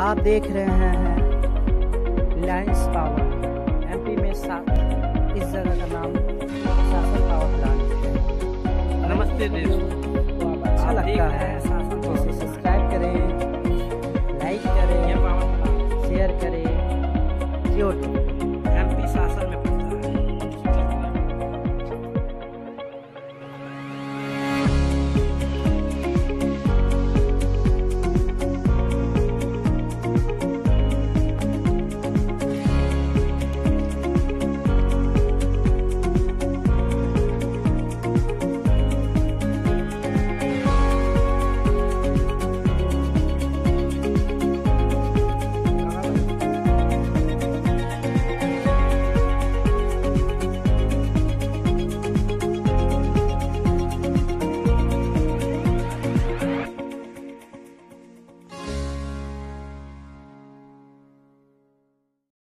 आप देख रहे हैं रिलायंस पावर एमपी में सात इस जगह का नाम शासन पावर प्लांट नमस्ते देश तो अच्छा लगता है। तो इसे सब्सक्राइब करें लाइक करें शेयर करें। जियो